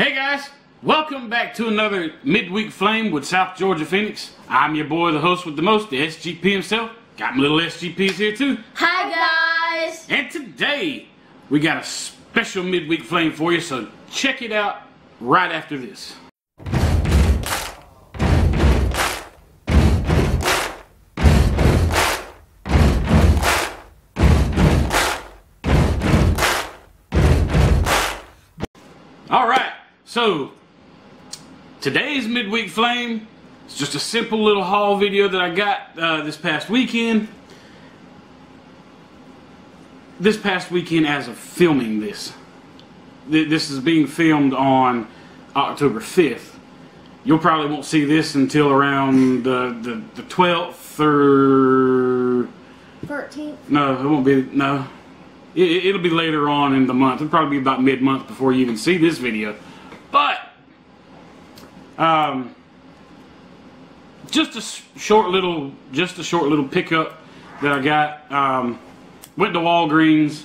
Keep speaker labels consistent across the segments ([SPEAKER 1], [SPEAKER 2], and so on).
[SPEAKER 1] Hey guys, welcome back to another midweek flame with South Georgia Phoenix. I'm your boy, the host with the most, the SGP himself. Got my little SGPs here too.
[SPEAKER 2] Hi guys!
[SPEAKER 1] And today we got a special midweek flame for you, so check it out right after this. All right, so today's midweek flame is just a simple little haul video that I got uh, this past weekend. This past weekend, as of filming this, th- this is being filmed on October 5th. You'll probably won't see this until around the, the, the 12th or
[SPEAKER 2] 13th.
[SPEAKER 1] no, it won't be. No, it, it'll be later on in the month. It'll probably be about mid-month before you even see this video. But, um, just a short little, just a short little pickup that I got. Um, went to Walgreens,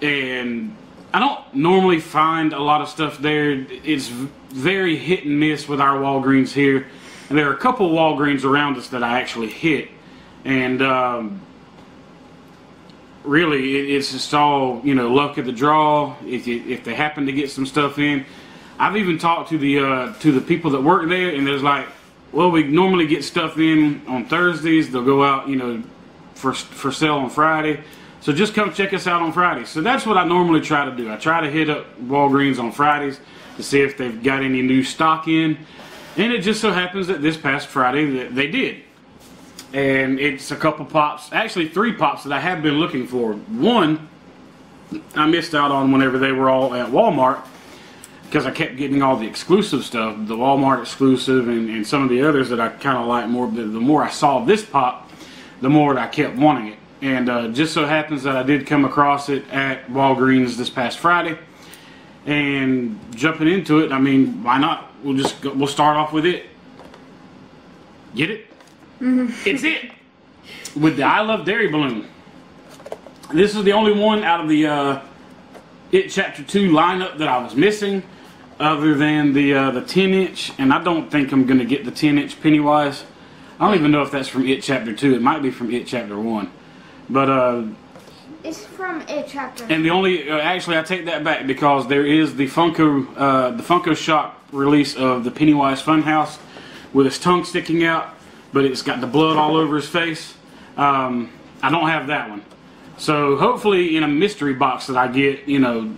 [SPEAKER 1] and I don't normally find a lot of stuff there. It's very hit and miss with our Walgreens here, and there are a couple Walgreens around us that I actually hit, and um, really it, it's just all you know luck of the draw. If you, if they happen to get some stuff in, I've even talked to the uh, to the people that work there, and there's like, well, we normally get stuff in on Thursdays. They'll go out, you know, for for sale on Friday. So just come check us out on Fridays. So that's what I normally try to do. I try to hit up Walgreens on Fridays to see if they've got any new stock in. And it just so happens that this past Friday that they did. And it's a couple pops, actually three pops that I have been looking for. One I missed out on whenever they were all at Walmart because I kept getting all the exclusive stuff, the Walmart exclusive and, and some of the others that I kind of like more. The, the more I saw this pop, the more I kept wanting it. And uh, just so happens that I did come across it at Walgreens this past Friday. And jumping into it, I mean, why not? We'll just go, we'll start off with it. Get it? It's it with the I Love Derry balloon. This is the only one out of the uh, It Chapter Two lineup that I was missing, other than the uh, the 10 inch. And I don't think I'm gonna get the 10 inch Pennywise. I don't even know if that's from It Chapter Two. It might be from It Chapter One. But uh,
[SPEAKER 2] It's from It Chapter.
[SPEAKER 1] and the only uh, actually I take that back because there is the Funko uh, the Funko Shop release of the Pennywise Funhouse with his tongue sticking out, but it's got the blood all over his face. Um, I don't have that one, so hopefully in a mystery box that I get, you know,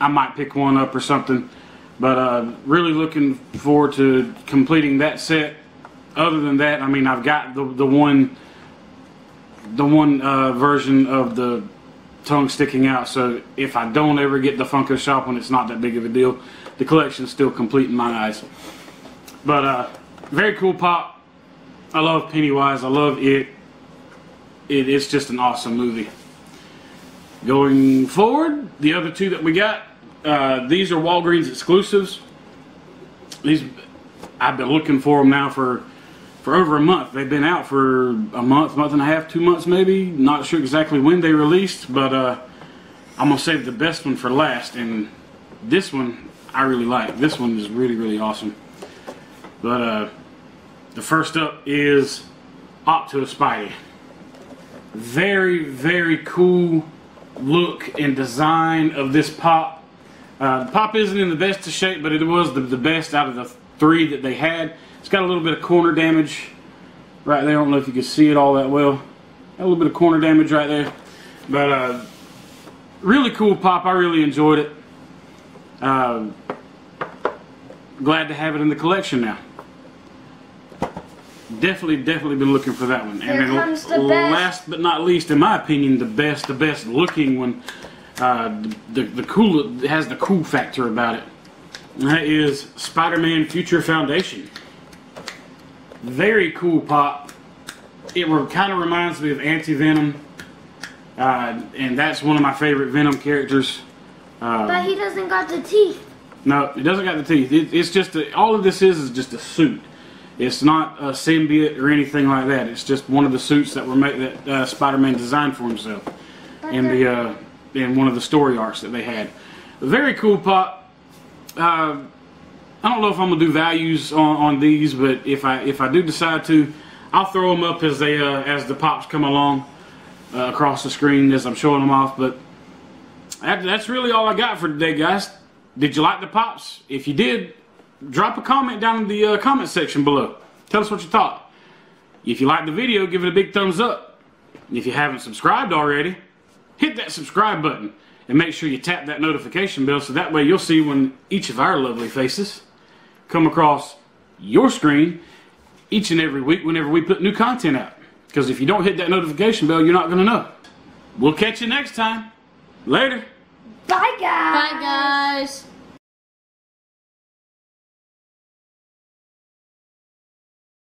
[SPEAKER 1] I might pick one up or something. But uh, really looking forward to completing that set. Other than that, I mean, I've got the the one the one uh, version of the tongue sticking out. So if I don't ever get the Funko Shop one, it's not that big of a deal. The collection's still complete in my eyes. But uh, very cool pop. I love Pennywise. I love it. it. It's just an awesome movie. Going forward, the other two that we got, uh, these are Walgreens exclusives. These I've been looking for them now for for over a month. They've been out for a month, month and a half, two months maybe. Not sure exactly when they released, but uh, I'm gonna save the best one for last. And this one I really like. This one is really really awesome. But uh, the first up is Opto Spidey. Very very cool look and design of this pop. Uh, the pop isn't in the best of shape, but it was the, the best out of the three that they had. It's got a little bit of corner damage right there. I don't know if you can see it all that well. A little bit of corner damage right there. But uh, really cool pop. I really enjoyed it. Uh, glad to have it in the collection now. Definitely, definitely been looking for that one.
[SPEAKER 2] Here
[SPEAKER 1] and then
[SPEAKER 2] comes the best.
[SPEAKER 1] last but not least, in my opinion, the best, the best looking one. Uh, the the cool has the cool factor about it. And that is Spider-Man Future Foundation. Very cool pop. It kind of reminds me of Anti-Venom. Uh, and that's one of my favorite Venom characters. Uh,
[SPEAKER 2] But he doesn't got the teeth.
[SPEAKER 1] no, it doesn't got the teeth. It, it's just a, all of this is is just a suit. It's not a symbiote or anything like that. It's just one of the suits that were made that uh, Spider-Man designed for himself in the uh, in one of the story arcs that they had. Very cool pop. uh, I don't know if I'm gonna do values on, on these, but if I if I do decide to, I'll throw them up as they uh, as the pops come along uh, across the screen as I'm showing them off. But that, that's really all I got for today, guys. Did you like the pops? If you did, drop a comment down in the uh, comment section below. Tell us what you thought. If you liked the video, give it a big thumbs up. If you haven't subscribed already, hit that subscribe button and make sure you tap that notification bell so that way you'll see when each of our lovely faces come across your screen each and every week whenever we put new content out. Because if you don't hit that notification bell, you're not going to know. We'll catch you next time. Later.
[SPEAKER 2] Bye, guys.
[SPEAKER 3] Bye, guys.